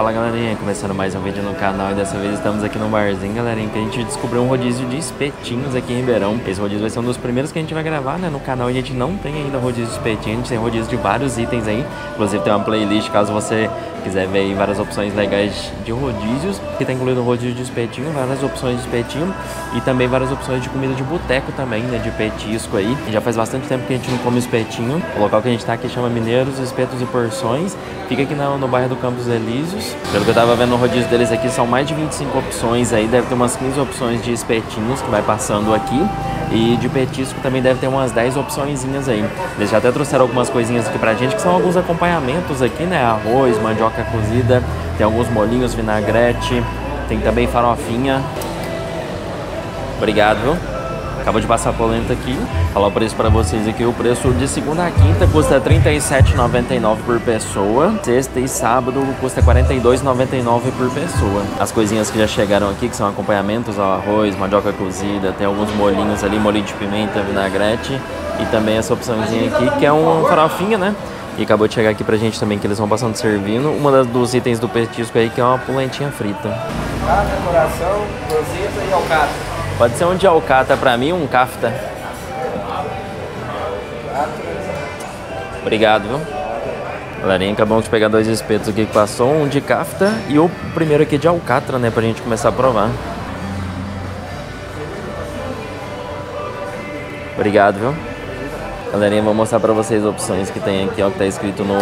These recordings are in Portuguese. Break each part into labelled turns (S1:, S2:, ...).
S1: Fala galerinha, começando mais um vídeo no canal e dessa vez estamos aqui no barzinho, galerinha, que a gente descobriu um rodízio de espetinhos aqui em Ribeirão. Esse rodízio vai ser um dos primeiros que a gente vai gravar, né? No canal a gente não tem ainda rodízio de espetinho, a gente tem rodízio de vários itens aí. Inclusive tem uma playlist caso você quiser ver aí várias opções legais de rodízios, que tá incluído rodízio de espetinho, várias opções de espetinho e também várias opções de comida de boteco também, né? De petisco aí. E já faz bastante tempo que a gente não come espetinho. O local que a gente tá aqui chama Mineiros, Espetos e Porções. Fica aqui no, no bairro do Campos Elíseos. Pelo que eu tava vendo no rodízio deles aqui, são mais de 25 opções aí. Deve ter umas 15 opções de espetinhos que vai passando aqui. E de petisco também deve ter umas 10 opçõezinhas aí. Eles já até trouxeram algumas coisinhas aqui pra gente, que são alguns acompanhamentos aqui, né? Arroz, mandioca cozida, tem alguns molinhos, vinagrete, tem também farofinha. Obrigado, viu? Acabou de passar a polenta aqui. Falar o preço para vocês aqui. O preço de segunda a quinta custa R$ 37,99 por pessoa. Sexta e sábado custa R$ 42,99 por pessoa. As coisinhas que já chegaram aqui, que são acompanhamentos ao arroz, mandioca cozida, tem alguns molinhos ali, molinho de pimenta, vinagrete. E também essa opçãozinha aqui, que é um farofinha, né? E acabou de chegar aqui pra gente também, que eles vão passando servindo. Uma dos itens do petisco aí, que é uma polentinha frita.
S2: Cata, coração, roseta e alcatra.
S1: Pode ser um de alcata pra mim, um kafta. Obrigado, viu? Galerinha, acabamos de pegar dois espetos aqui que passou, um de kafta e o primeiro aqui de alcatra, né, pra gente começar a provar. Obrigado, viu? Galerinha, vou mostrar pra vocês as opções que tem aqui, ó, que tá escrito no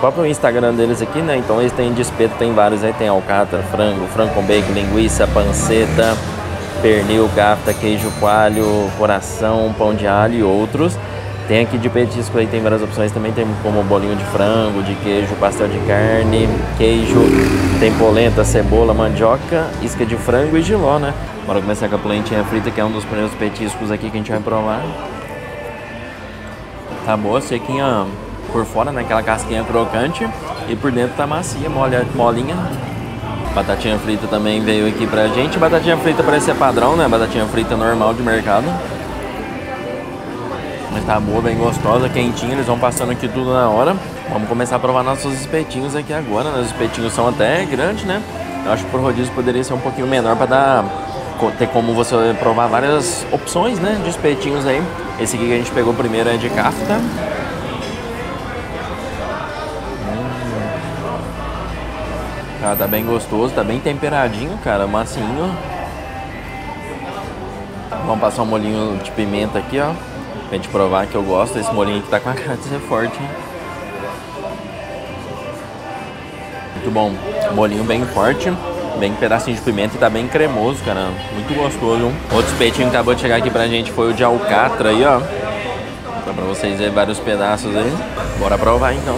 S1: próprio Instagram deles aqui, né? Então eles têm de espeto, tem vários aí, tem alcatra, frango, frango com bacon, linguiça, panceta, pernil, gafta, queijo coalho, coração, pão de alho e outros. Tem aqui de petisco aí, tem várias opções também, tem como bolinho de frango, de queijo, pastel de carne, queijo, tem polenta, cebola, mandioca, isca de frango e giló, né? Bora começar com a polentinha frita, que é um dos primeiros petiscos aqui que a gente vai provar. Tá boa, sequinha por fora, né? Aquela casquinha crocante e por dentro tá macia, molha, molinha. Batatinha frita também veio aqui pra gente. Batatinha frita parece ser padrão, né? Batatinha frita normal de mercado. Mas tá boa, bem gostosa, quentinha. Eles vão passando aqui tudo na hora. Vamos começar a provar nossos espetinhos aqui agora. Né? Os espetinhos são até grandes, né? Eu acho que pro rodízio poderia ser um pouquinho menor pra dar... Ter como você provar várias opções, né? De espetinhos aí. Esse aqui que a gente pegou primeiro é de kafta. Cara, tá bem gostoso, tá bem temperadinho, cara, massinho. Vamos passar um molinho de pimenta aqui, ó. Pra gente provar que eu gosto. Esse molinho aqui tá com a cara de ser forte, hein? Muito bom. Molinho bem forte. Bem pedacinho de pimenta e tá bem cremoso, cara. Muito gostoso. Outro espetinho que acabou de chegar aqui pra gente foi o de alcatra aí, ó. Dá pra vocês verem vários pedaços aí. Bora provar então.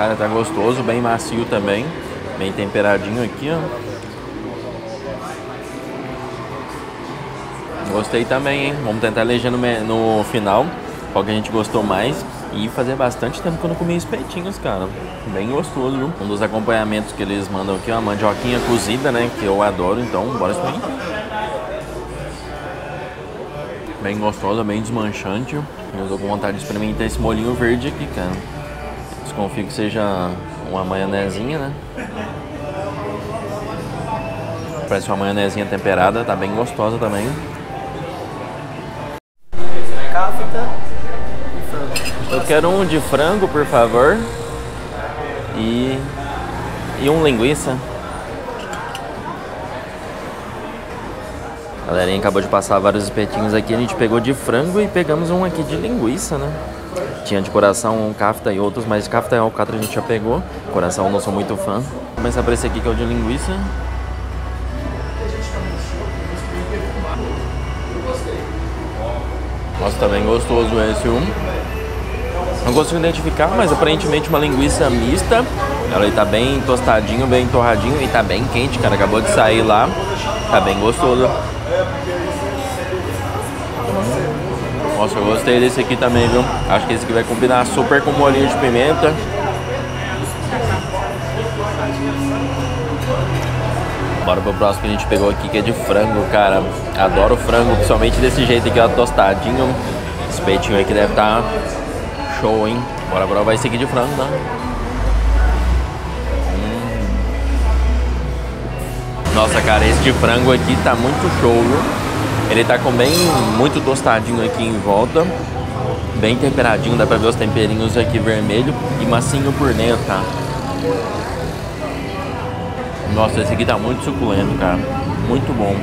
S1: Cara, tá gostoso, bem macio também. Bem temperadinho aqui, ó. Gostei também, hein? Vamos tentar eleger no, no final qual que a gente gostou mais. E fazer bastante tempo que eu não comi espetinhos, cara. Bem gostoso, viu? Um dos acompanhamentos que eles mandam aqui é uma mandioquinha cozida, né? Que eu adoro, então bora experimentar. Bem gostosa, bem desmanchante. Eu tô com vontade de experimentar esse molinho verde aqui, cara. Desconfio que seja uma maionezinha, né? Parece uma maionezinha temperada, tá bem gostosa também.
S2: E frango.
S1: Eu quero um de frango, por favor. E. E um linguiça. A galerinha acabou de passar vários espetinhos aqui. A gente pegou de frango e pegamos um aqui de linguiça, né? Tinha de coração um kafta e outros, mas kafta e alcatra a gente já pegou. Coração não sou muito fã. Vou começar por esse aqui que é o de linguiça. Nossa, tá bem gostoso esse um. Não consigo identificar, mas aparentemente uma linguiça mista. Ela está bem tostadinho, bem torradinho e tá bem quente, cara. Acabou de sair lá. Tá bem gostoso. Nossa, eu gostei desse aqui também, viu? Acho que esse aqui vai combinar super com molinho de pimenta. Bora pro próximo que a gente pegou aqui, que é de frango, cara. Adoro frango, principalmente desse jeito aqui, ó, tostadinho. Esse peitinho aqui deve estar tá show, hein? Bora provar esse aqui de frango? Hum. Nossa, cara, esse de frango aqui tá muito show, viu? Ele tá com bem muito tostadinho aqui em volta. Bem temperadinho, dá pra ver os temperinhos aqui vermelho e macinho por dentro, tá? Nossa, esse aqui tá muito suculento, cara. Muito bom.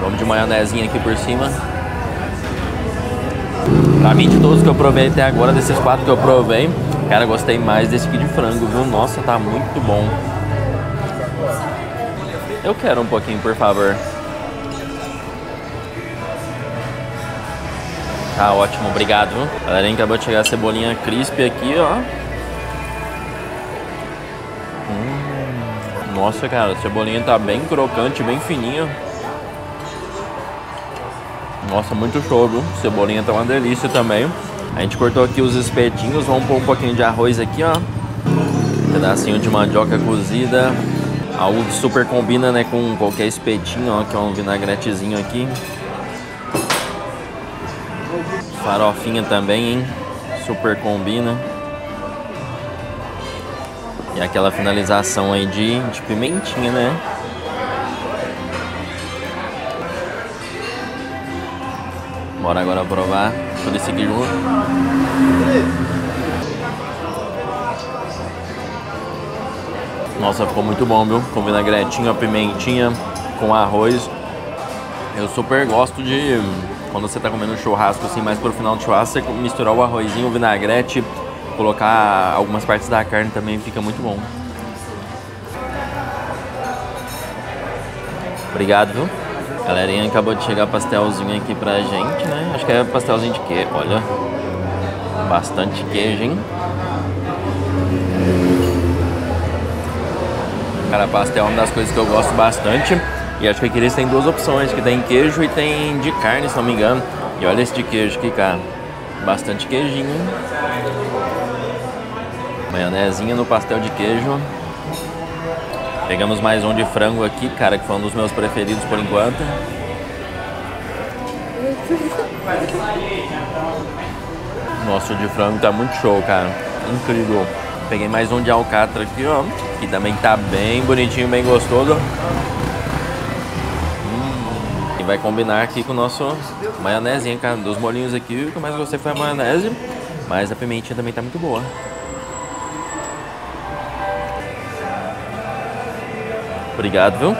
S1: Vamos de maionezinha aqui por cima. Pra mim, de todos que eu provei até agora, desses quatro que eu provei, cara, gostei mais desse aqui de frango, viu? Nossa, tá muito bom. Eu quero um pouquinho, por favor. Tá ótimo, obrigado? Galerinha, acabou de chegar a cebolinha crisp aqui, ó. Hum, nossa, cara, a cebolinha tá bem crocante, bem fininha. Nossa, muito show, viu? Cebolinha tá uma delícia também. A gente cortou aqui os espetinhos, vamos pôr um pouquinho de arroz aqui, ó. Um pedacinho de mandioca cozida. Algo que super combina, né, com qualquer espetinho, ó, que é um vinagretezinho aqui. Farofinha também, hein? Super combina. E aquela finalização aí de, de pimentinha, né? Bora agora provar esse aqui junto. Nossa, ficou muito bom, viu? Com vinagretinho, a pimentinha, com arroz. Eu super gosto de, quando você tá comendo churrasco assim, mais pro final do churrasco, você misturar o arrozinho, o vinagrete, colocar algumas partes da carne também fica muito bom. Obrigado, viu? Galerinha, acabou de chegar pastelzinho aqui pra gente, né? Acho que é pastelzinho de quê? Olha, bastante queijo, hein? Cara, pastel é uma das coisas que eu gosto bastante. E acho que aqui eles têm duas opções, que tem queijo e tem de carne, se não me engano. E olha esse de queijo aqui, cara. Bastante queijinho. Maionezinha no pastel de queijo. Pegamos mais um de frango aqui, cara, que foi um dos meus preferidos por enquanto. Nossa, o de frango tá muito show, cara. Incrível. Peguei mais um de alcatra aqui, ó. Que também tá bem bonitinho, bem gostoso. Vai combinar aqui com o nosso maionezinha, cara. Dos molinhos aqui, o que mais gostei foi a maionese. Mas a pimentinha também tá muito boa. Obrigado, viu?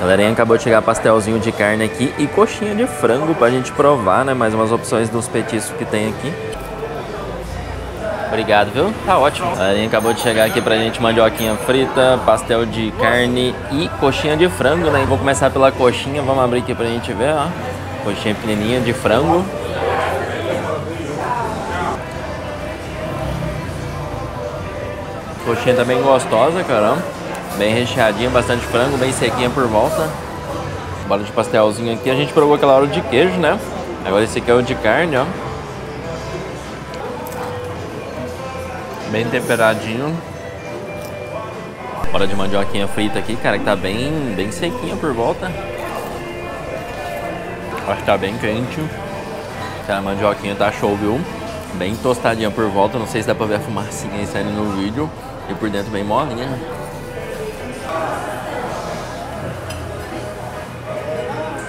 S1: Galerinha, acabou de chegar pastelzinho de carne aqui e coxinha de frango pra gente provar, né? Mais umas opções dos petiscos que tem aqui. Obrigado, viu? Tá ótimo. Galerinha, acabou de chegar aqui pra gente mandioquinha frita, pastel de carne e coxinha de frango, né? Vou começar pela coxinha, vamos abrir aqui pra gente ver, ó. Coxinha pequenininha de frango. Coxinha também gostosa, caramba. Bem recheadinha, bastante frango, bem sequinha por volta. Bora de pastelzinho aqui. A gente provou aquela hora de queijo, né? Agora esse aqui é o de carne, ó. Bem temperadinho. Bora de mandioquinha frita aqui, cara, que tá bem, bem sequinha por volta. Acho que tá bem quente. Cara, a mandioquinha tá show, viu? Bem tostadinha por volta. Não sei se dá pra ver a fumacinha saindo no vídeo. E por dentro bem molinha.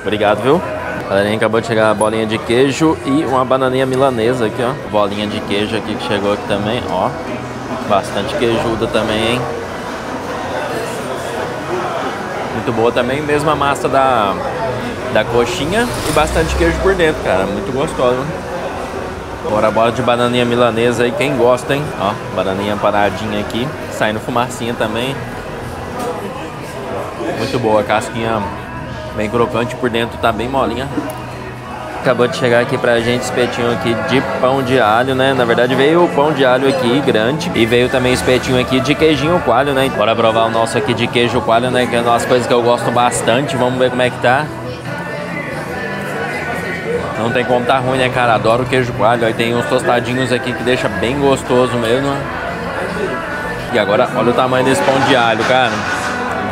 S1: Obrigado, viu? Galerinha acabou de chegar a bolinha de queijo e uma bananinha milanesa aqui, ó. Bolinha de queijo aqui que chegou aqui também, ó. Bastante queijuda também, hein? Muito boa também, mesma massa da, da coxinha e bastante queijo por dentro, cara. Muito gostoso. Agora bora de bananinha milanesa aí, quem gosta, hein? Ó, bananinha paradinha aqui, saindo fumacinha também. Muito boa, casquinha bem crocante por dentro, tá bem molinha. Acabou de chegar aqui pra gente espetinho aqui de pão de alho, né? Na verdade veio o pão de alho aqui grande e veio também espetinho aqui de queijinho coalho, né? Bora provar o nosso aqui de queijo coalho, né? Que é uma das coisas que eu gosto bastante. Vamos ver como é que tá. Não tem como tá ruim, né, cara? Adoro queijo coalho. Aí tem uns tostadinhos aqui que deixa bem gostoso mesmo. E agora, olha o tamanho desse pão de alho, cara.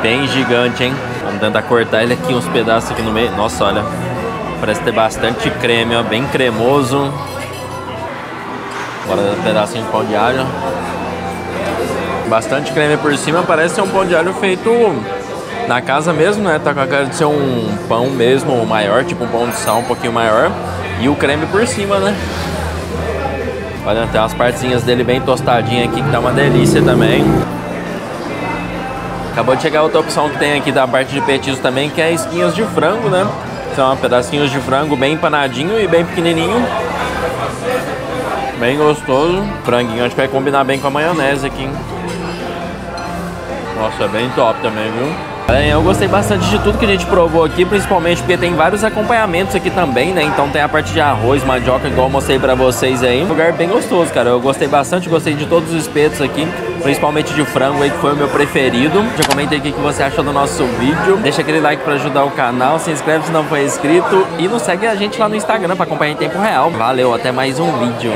S1: Bem gigante, hein? Tentar cortar ele aqui, uns pedaços aqui no meio. Nossa, olha. Parece ter bastante creme, ó. Bem cremoso. Bora um pedacinho de pão de alho. Bastante creme por cima, parece ser um pão de alho feito na casa mesmo, né? Tá com a cara de ser um pão mesmo maior, tipo um pão de sal um pouquinho maior. E o creme por cima, né? Olha, tem umas partezinhas dele bem tostadinha aqui, que tá uma delícia também. Acabou de chegar outra opção que tem aqui da parte de petisco também, que é esquinhas de frango, né? São pedacinhos de frango bem empanadinho e bem pequenininho. Bem gostoso. Franguinho acho que vai combinar bem com a maionese aqui. Nossa, é bem top também, viu? Eu gostei bastante de tudo que a gente provou aqui, principalmente porque tem vários acompanhamentos aqui também, né? Então tem a parte de arroz, mandioca, igual eu mostrei pra vocês aí. Um lugar bem gostoso, cara. Eu gostei bastante, gostei de todos os espetos aqui, principalmente de frango aí, que foi o meu preferido. Já comentei aqui o que você achou do nosso vídeo. Deixa aquele like pra ajudar o canal, se inscreve se não for inscrito e nos segue a gente lá no Instagram pra acompanhar em tempo real. Valeu, até mais um vídeo.